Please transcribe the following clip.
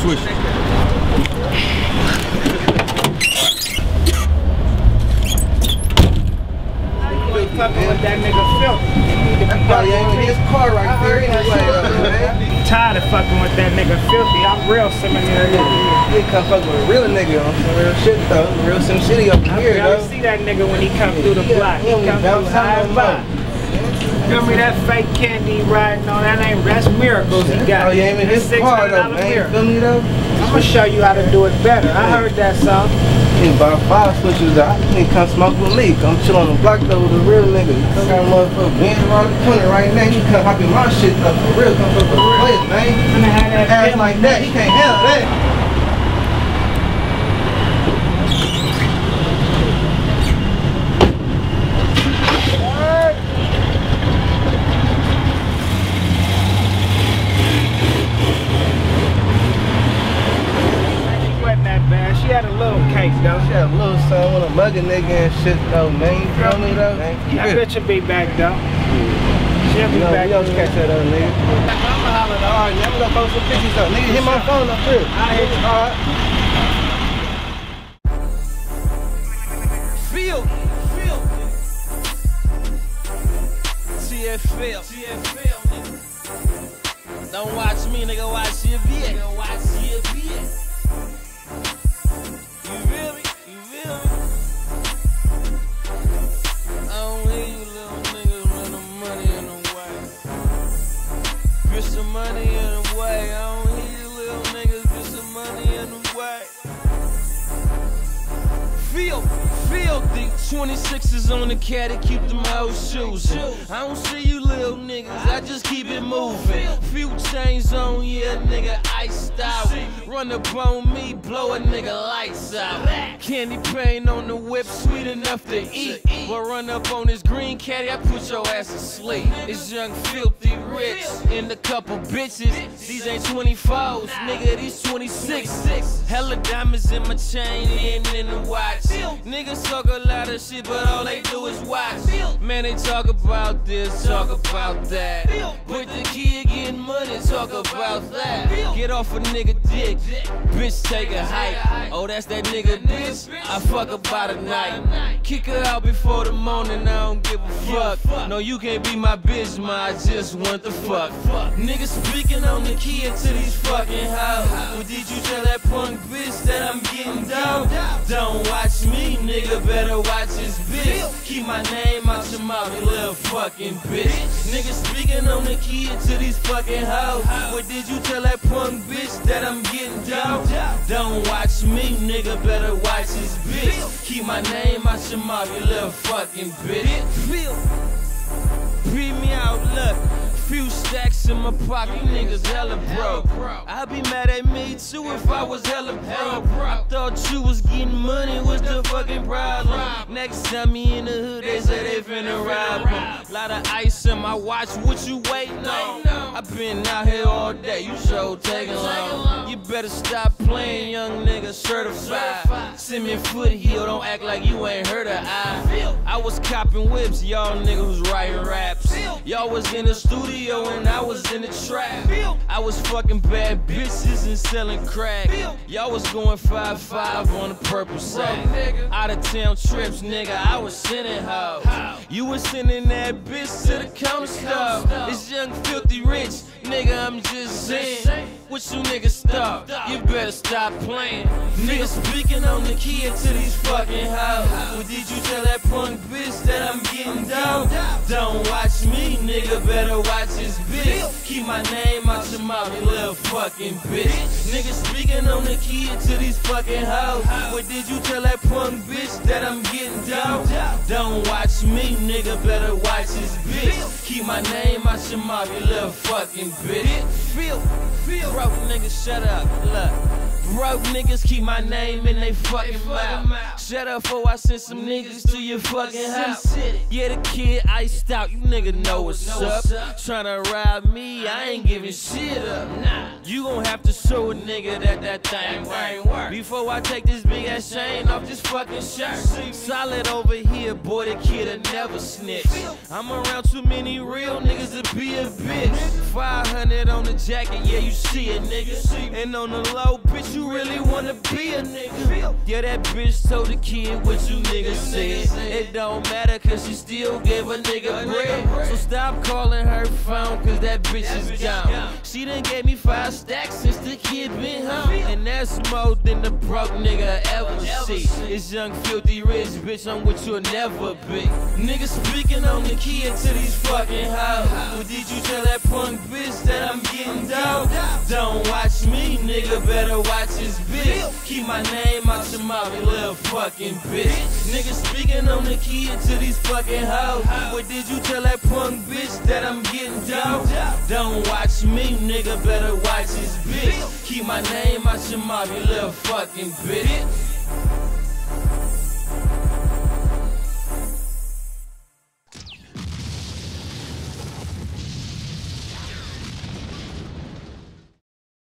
Слышь, слышь. Tired of fucking with that nigga Philthy. I'm real seminary. Yeah, He come fucking with a real nigga on some real shit though. Real some shitty up here. I see that nigga when he come through the block. He come through high five by. Feel me? That fake candy riding on that ain't that's miracles he got. Oh, you ain't in That's car though, $600 man. You miracle. feel me though? I'm gonna show you how to do it better. I heard that song. He about five switches out. He come smoke with me. Come chill on the block though with a real nigga. You come got a motherfucker Benz around the corner right now. You come hop in my shit up for real. Come the players, man. I'm gonna have that Ass like that, he can't handle that. She wasn't that bad. She had a little case though. She had a little son with a mugger nigga and shit though, man. You feel me though? Man, keep That it. bitch will be back though. She'll be You know, back. we don't catch that other nigga. I'ma holler at all right, I'm gonna post some pictures up. Nigga, hit my phone up here. I hit you. Alright. Feel, feel. TFL, TFL, nigga. Don't watch me, nigga, watch your bitch. Nigga, watch your bitch. 26s on the caddy, keep the old shoes. I don't see you little niggas, I just keep it moving. Few chains on, yeah, nigga, iced out. Run up on me, blow a nigga lights out. Candy paint on the whip, sweet enough to eat. But run up on this green caddy, I put your ass to sleep. It's young, Philthy, rich, and a couple bitches. These ain't 24s, nigga, these 26. Hella diamonds in my chain and in the watch. Niggas talk a lot of shit, but all they do is watch. Man, they talk about this, talk about that. With the kid getting money, talk about that. Get off a nigga dick, bitch, take a hike. Oh, that's that nigga bitch. I fuck about a night. Kick her out before the morning, I don't give a fuck. No, you can't be my bitch, ma. I just want the fuck. Niggas speaking on the key to these fucking hoes. Well, did you tell that punk bitch that I'm getting down? Don't watch me, nigga. Better watch his bitch. Keep my name out your mouth, you little fucking bitch. Niggas speaking on the key to these fucking hoes. Well, did you tell that punk bitch that I'm getting down? Don't watch me, nigga. Better watch his bitch. Keep my name out your mouth, you little fucking bitch. Beat me out, look. Few stacks in my pocket, you niggas hella broke. I'd be mad at me too if I was hella broke. I thought you was getting money, what's the fucking problem? Next time me in the hood, they say they finna rob 'em. Lot of ice in my watch, what you waiting on? i been out here all day, you sure taking long. You better stop playing, young nigga, certified. Send me a foot heel, don't act like you ain't heard of I. I was copping whips, y'all niggas was writing raps. Y'all was in the studio and I was in the trap. I was fucking bad bitches and selling crack. Y'all was going 5-5 on the purple sack. Out of town trips, nigga, I was sending hoes. You was sending that bitch to the counter store. It's young, Philthy, rich, nigga, I'm just saying. What you niggas stop? You better stop playing. Niggas speaking on the key to these fucking hoes. Well, did you tell that punk bitch that I'm getting down? Don't watch me, nigga, better watch his bitch. Keep my name out your mouth, you little fucking bitch. Niggas speaking on the key to these fucking hoes. Well, did you tell that punk bitch that I'm getting down? Don't watch me, nigga, better watch his bitch. Keep my name out your mouth, you little fucking bitch. Feel, feel. Broke niggas, shut up, look. Broke niggas keep my name in they fucking mouth. Shut up before I send some niggas to your fucking house. Yeah, the kid iced out, you nigga know what's up. Tryna rob me, I ain't giving shit up. Nah, you gon' have to show a nigga that that thing work. Before I take this big ass chain off this fucking shirt. Solid over here, boy, the kid'll never snitch. I'm around too many real niggas to be a bitch. 500 on the jacket, yeah, you see it, nigga. And on the low, bitch, you really wanna be a nigga. Yeah, that bitch told the kid what you niggas said. It don't matter, cause she still gave a nigga bread. So stop calling her phone, cause that bitch is gone. She done gave me five stacks since the kid been home. And that's more than the broke nigga ever see. It's young, Philthy, rich bitch, I'm what you'll never be. Niggas speaking on the kid to these fucking hoes. Well, did you tell that Don't watch me, nigga, better watch his bitch. Keep my name out your mouth, you little fucking bitch. Nigga speaking on the key to these fucking hoes. What did you tell that punk bitch that I'm getting dope? Don't watch me, nigga, better watch his bitch. Keep my name out your mouth, you little fucking bitch.